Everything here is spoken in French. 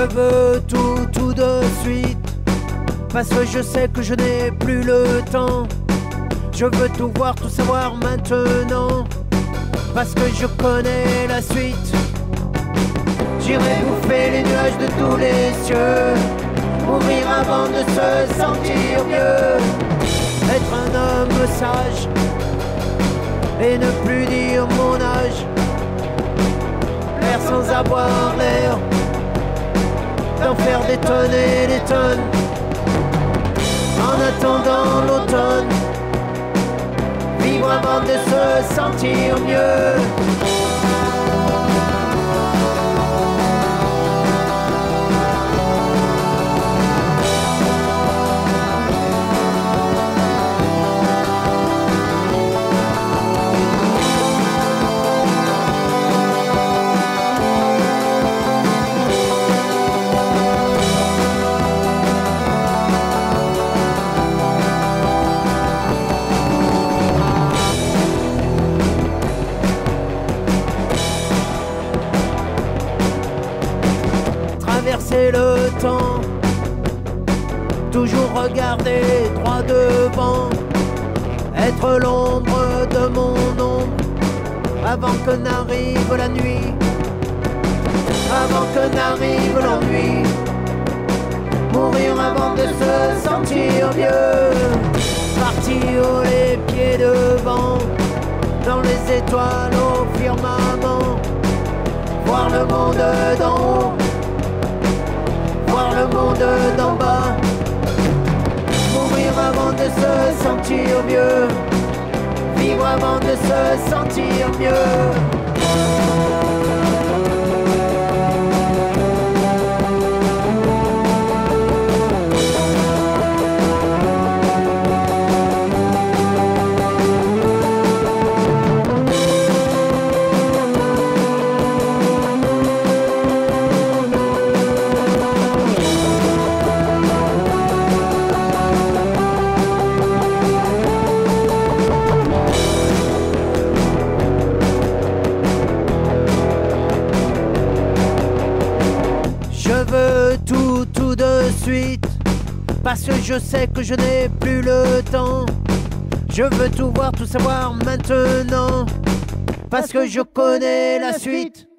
Je veux tout, tout de suite. Parce que je sais que je n'ai plus le temps. Je veux tout voir, tout savoir maintenant. Parce que je connais la suite. J'irai bouffer les nuages de tous les cieux. Mourir avant de se sentir mieux. Être un homme sage. Et ne plus dire mon âge. L'air sans avoir l'air. Faire des tonnes et des tonnes. En attendant l'automne. Vivre avant de se sentir mieux. Le temps, toujours regarder droit devant, être l'ombre de mon ombre, avant que n'arrive la nuit, avant que n'arrive l'ennui, mourir avant de se sentir mieux, partir les pieds devant, dans les étoiles au firmament, voir le monde d'en haut le monde d'en bas. Mourir avant de se sentir mieux. Vivre avant de se sentir mieux. Parce que je sais que je n'ai plus le temps. Je veux tout voir, tout savoir maintenant. Parce que je connais la suite.